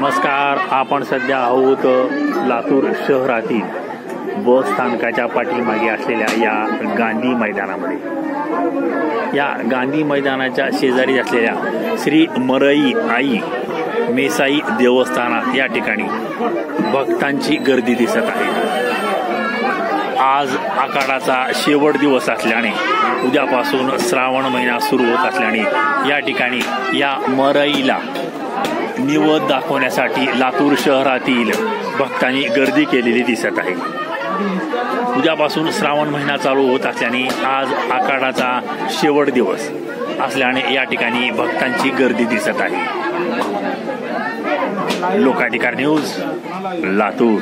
नमस्कार आपण सध्या आहोत लातूर शहरातील बस स्थानकाच्या पाठीमागे असलेल्या या गांधी मैदानामध्ये. या गांधी मैदानाच्या शेजारी असलेल्या श्री मरई आई मेसाई देवस्थानात या ठिकाणी भक्तांची गर्दी दिसत आहे. आज आखाडाचा शेवट दिवस असल्याने उद्यापासून श्रावण महिना सुरू होत असल्याने या ठिकाणी या मरईला निवद दाखवण्यासाठी लातूर शहरातील भक्तांनी गर्दी केलेली दिसत आहे. उद्यापासून श्रावण महिना चालू होत असल्याने आज आखाडाचा शेवट दिवस असल्याने या ठिकाणी भक्तांची गर्दी दिसत आहे. लोकाधिकार न्यूज लातूर.